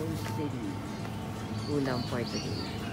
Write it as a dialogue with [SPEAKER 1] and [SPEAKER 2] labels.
[SPEAKER 1] Cebu City. Ulam for today.